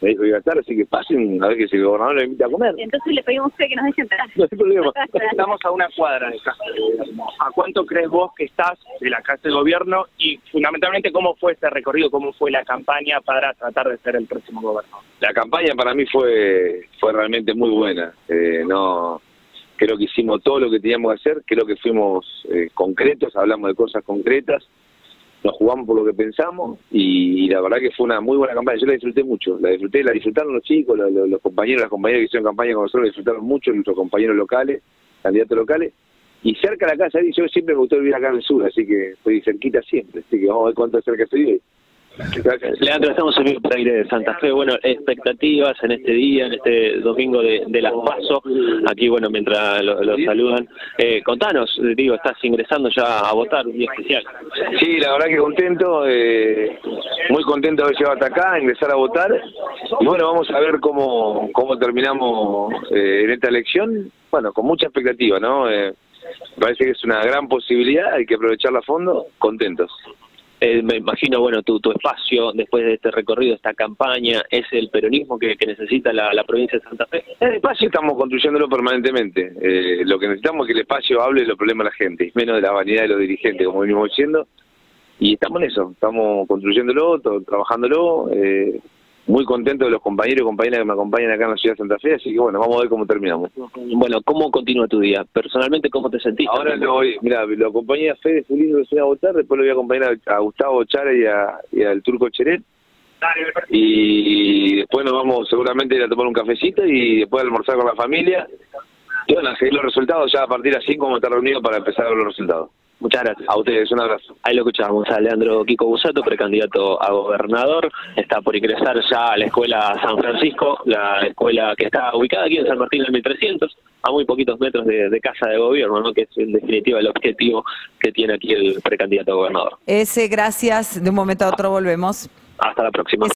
me dijo que iba a estar, así que pasen a ver que si el gobernador lo invita a comer. Entonces le pedimos que nos deje entrar. No hay problema. Estamos a una cuadra de casa de gobierno. ¿A cuánto crees vos que estás de la casa de gobierno? Y fundamentalmente, ¿cómo fue este recorrido? ¿Cómo fue la campaña para tratar de ser el próximo gobernador? La campaña para mí fue fue realmente muy buena. Eh, no Creo que hicimos todo lo que teníamos que hacer, creo que fuimos eh, concretos, hablamos de cosas concretas nos jugamos por lo que pensamos y, la verdad que fue una muy buena campaña. Yo la disfruté mucho, la disfruté, la disfrutaron los chicos, los, compañeros, las compañeras que hicieron campaña con nosotros, la disfrutaron mucho, nuestros compañeros locales, candidatos locales. Y cerca de la casa, yo siempre me gustó vivir acá en el sur, así que estoy cerquita siempre, así que vamos a ver cuánto cerca estoy. Leandro, estamos en vivo por aire de Santa Fe. Bueno, expectativas en este día, en este domingo de, las PASO. Aquí, bueno, mientras los saludan. Eh, contanos, digo, estás ingresando ya a votar, un día especial. Sí, la verdad que contento, eh, muy contento de haber llegado hasta acá, ingresar a votar. Y bueno, vamos a ver cómo, cómo terminamos eh, en esta elección. Bueno, con mucha expectativa, ¿no? me parece que es una gran posibilidad, hay que aprovecharla a fondo, contentos. Eh, me imagino, bueno, tu, tu espacio después de este recorrido, esta campaña, es el peronismo que, necesita la, provincia de Santa Fe. El espacio estamos construyéndolo permanentemente. Eh, lo que necesitamos es que el espacio hable de los problemas de la gente, menos de la vanidad de los dirigentes, como venimos diciendo. Y estamos en eso, estamos construyéndolo, trabajándolo. Eh, muy contento de los compañeros y compañeras que me acompañan acá en la ciudad de Santa Fe, así que bueno, vamos a ver cómo terminamos. Bueno, ¿cómo continúa tu día? Personalmente, ¿cómo te sentís? Ahora lo voy, mira, lo acompañé a Fede Fulino a votar, después lo voy a acompañar a, Gustavo Chara y, a, al Turco Cheret. Y después nos vamos seguramente a ir a tomar un cafecito y después a almorzar con la familia. Y bueno, a seguir los resultados, ya a partir de así como estar reunidos para empezar a ver los resultados. Muchas gracias. A ustedes, un abrazo. Ahí lo escuchamos a Leandro Kiko Busato, precandidato a gobernador. Está por ingresar ya a la escuela San Francisco, la escuela que está ubicada aquí en San Martín del 1300, a muy poquitos metros de, casa de gobierno, ¿no? que es en definitiva el objetivo que tiene aquí el precandidato a gobernador. Ese, gracias. De un momento a otro volvemos. Hasta la próxima.